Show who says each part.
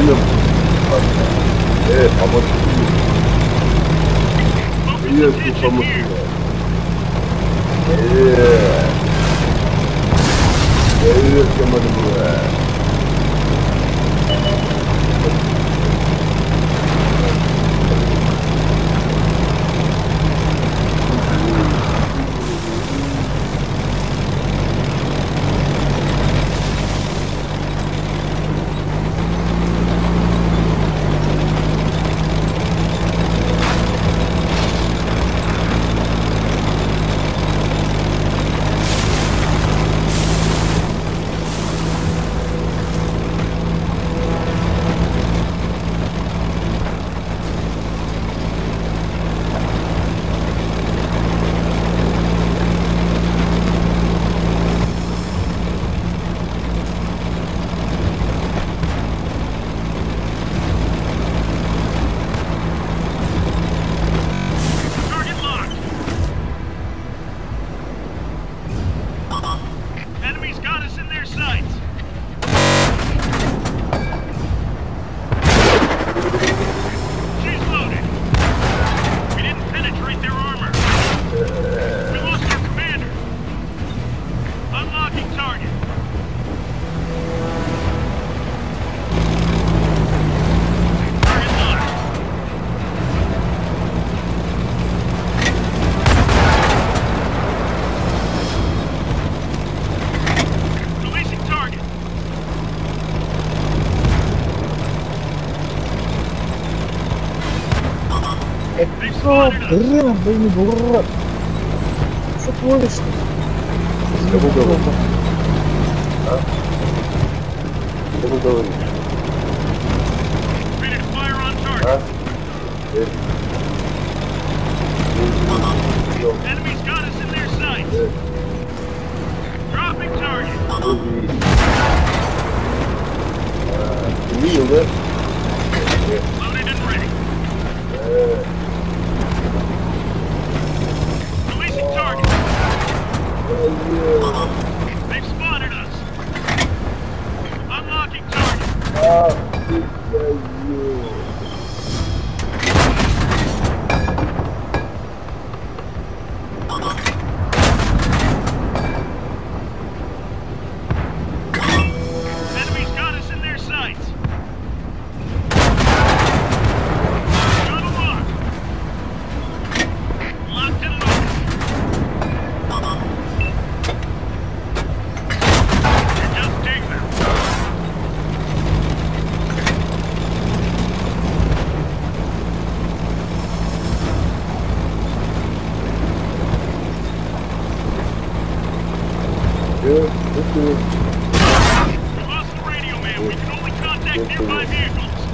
Speaker 1: gülüm. Evet ama gülüm. İyi susamışsın ya. Evet. Evet
Speaker 2: Kemal'im
Speaker 1: ya. Эпсо,
Speaker 2: блин, блин, бурот. Что творишь?
Speaker 3: Кому говоришь? А? Кому говоришь? А?
Speaker 1: Enemy's got us in their sights. Dropping target.
Speaker 3: Uh, Neil,
Speaker 1: Oh, Lost radio, man. We can only contact nearby vehicles.